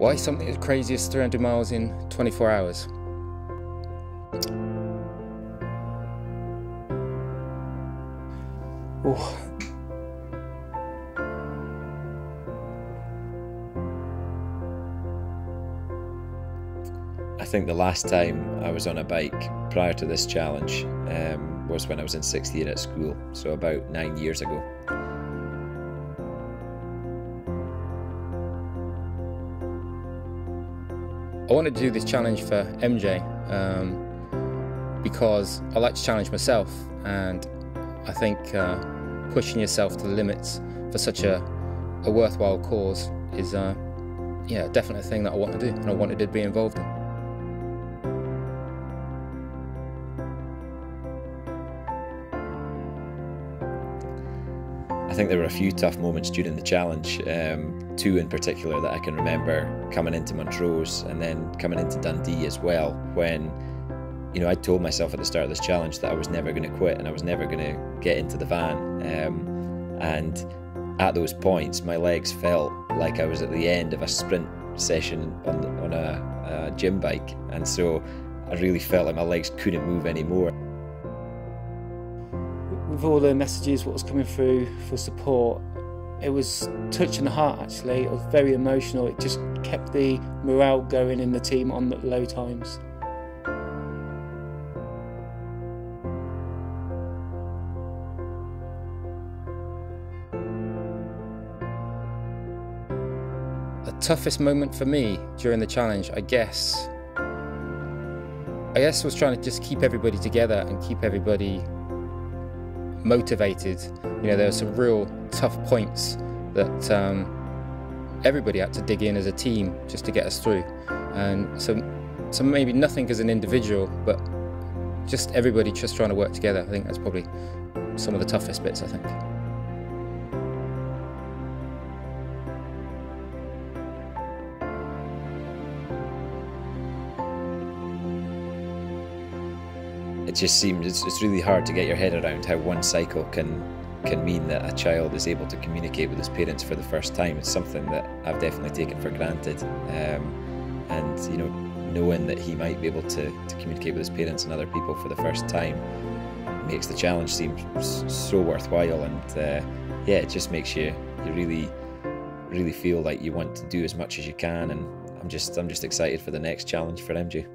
Why something as crazy as 300 miles in 24 hours? Oh. I think the last time I was on a bike prior to this challenge um, was when I was in sixth year at school, so about nine years ago. I wanted to do this challenge for MJ um, because I like to challenge myself, and I think uh, pushing yourself to the limits for such a, a worthwhile cause is, uh, yeah, definitely a thing that I want to do and I wanted to be involved in. I think there were a few tough moments during the challenge, um, two in particular that I can remember coming into Montrose and then coming into Dundee as well. When, you know, I told myself at the start of this challenge that I was never going to quit and I was never going to get into the van. Um, and at those points, my legs felt like I was at the end of a sprint session on, on a, a gym bike. And so I really felt like my legs couldn't move anymore with all the messages, what was coming through for support, it was touching the heart actually. It was very emotional. It just kept the morale going in the team on the low times. The toughest moment for me during the challenge, I guess, I guess was trying to just keep everybody together and keep everybody motivated. You know, there were some real tough points that um, everybody had to dig in as a team just to get us through. And so, so maybe nothing as an individual, but just everybody just trying to work together. I think that's probably some of the toughest bits, I think. It just seems it's, it's really hard to get your head around how one cycle can can mean that a child is able to communicate with his parents for the first time. It's something that I've definitely taken for granted, um, and you know, knowing that he might be able to, to communicate with his parents and other people for the first time makes the challenge seem so worthwhile. And uh, yeah, it just makes you you really really feel like you want to do as much as you can. And I'm just I'm just excited for the next challenge for MJ.